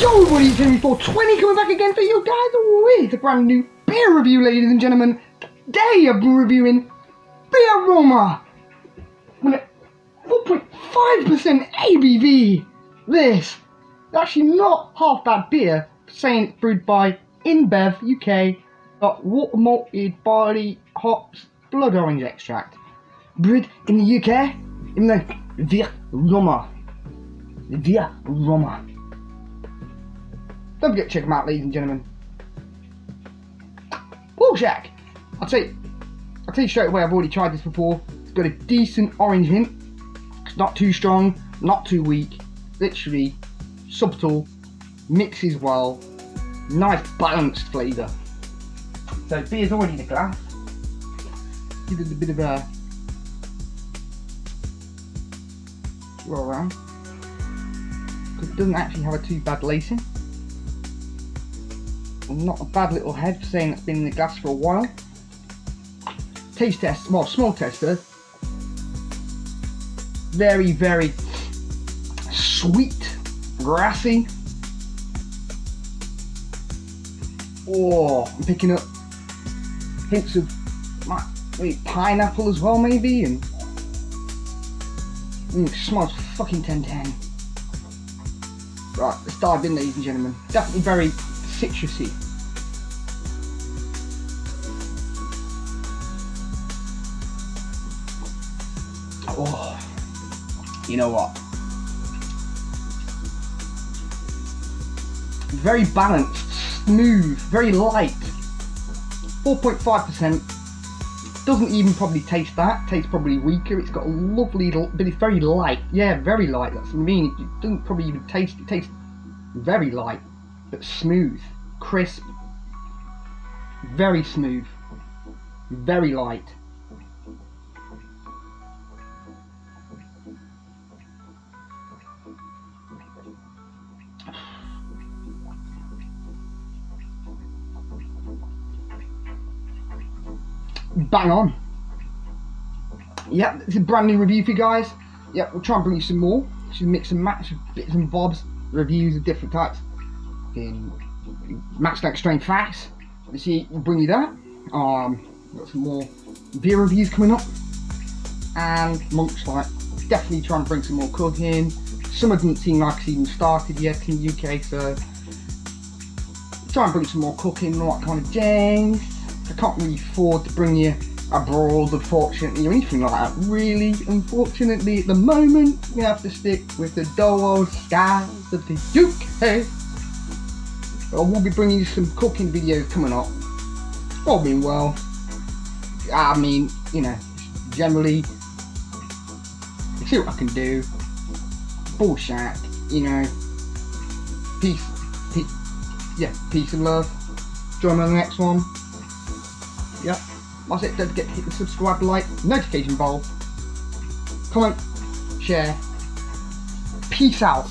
Yo, buddy, Jimmy 420 coming back again for you guys with a brand new beer review, ladies and gentlemen. Today I'm reviewing Via Roma with a 4.5% ABV. This actually not half bad beer, saying brewed by InBev UK, got water malted barley hops, blood orange extract. Brewed in the UK in the Via Roma. Via Roma. Don't forget to check them out, ladies and gentlemen. Shack. I'll tell you, I'll tell you straight away. I've already tried this before. It's got a decent orange hint. It's not too strong, not too weak. Literally subtle, mixes well, nice balanced flavour. So beer's already in the glass. Give it a bit of a swirl around because it doesn't actually have a too bad lacing not a bad little head for saying it's been in the glass for a while. Taste test, well, small tester. Very, very sweet, grassy. Oh, I'm picking up hints of maybe pineapple as well, maybe, and mm, smells fucking 1010. Right, let's dive in, ladies and gentlemen. Definitely very citrusy. Oh, you know what? Very balanced, smooth, very light. 4.5%. Doesn't even probably taste that. Tastes probably weaker. It's got a lovely, but it's very light. Yeah, very light. That's what I mean. It doesn't probably even taste. It tastes very light but smooth, crisp, very smooth, very light. Bang on. Yep, it's a brand new review for you guys. Yep, we'll try and bring you some more. Should mix and match bits and bobs, reviews of different types in Max Strain Facts. Let's see, we'll bring you that. Um, got some more beer reviews coming up. And Monk's like, definitely trying to bring some more cooking. Some of them seem like it's even started yet in the UK, so try and bring some more cooking and all that kind of jazz. I can't really afford to bring you abroad, unfortunately, or anything like that. Really, unfortunately, at the moment, we have to stick with the dull old skies of the UK. I will be bringing you some cooking videos coming up. All being well. I mean, you know, generally, see what I can do. Bullshit, you know. Peace, peace, yeah, peace and love. Join me on the next one. Yep, that's it. Don't forget to hit the subscribe, like, notification bell, comment, share. Peace out.